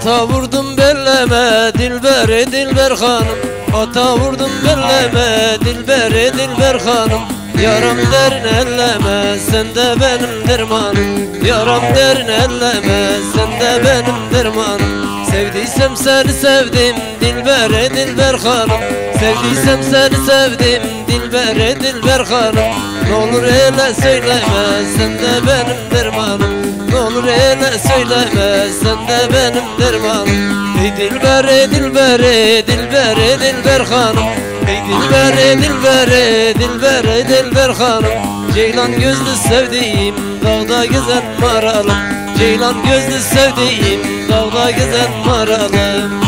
Ata vurdum belleme dilbere dilber hanım. Ata vurdum belleme dilbere dilber hanım. Yaram derin elleme sen de benim dermanım. Yaram derin elleme sen de benim dermanım. Sevdiysem seni sevdim dilbere dilber hanım. Sevdiysem seni sevdim dilbere dilber hanım. Ne olur öyle söyleme sen de benim dermanım. Ne olur öyle söyleme sen de benim dermanım. Ey dilbere dilbere dilbere dilber hanım Ey dilbere dilbere dilbere dilber hanım. Ceylan gözlü sevdiğim dağda gezen maralım. Ceylan gözlü sevdiğim dağda gezen maralım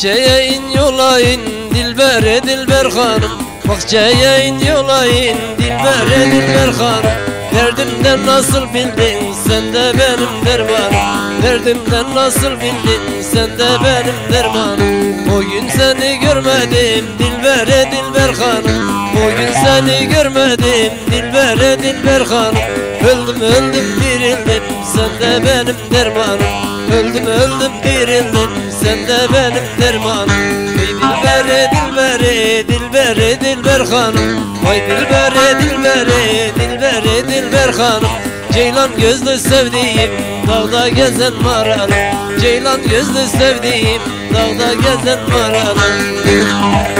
Bahçeye in yola in dilbere dilber hanım. Bahçeye in yola in dilbere dilber hanım. Derdimden nasıl bildin sen de benim dermanım. Derdimden nasıl bildin sen de benim dermanım. O gün seni görmedim dilbere dilber hanım. O gün seni görmedim dilbere dilber hanım. Öldüm öldüm dirildim sen de benim dermanım. Öldüm öldüm dirildim sen de benim dilber hanım Vay dilbere dilbere dilbere dilber hanım. Ceylan gözlü sevdiğim dağda gezen maralım. Ceylan gözlü sevdiğim dağda gezen maralım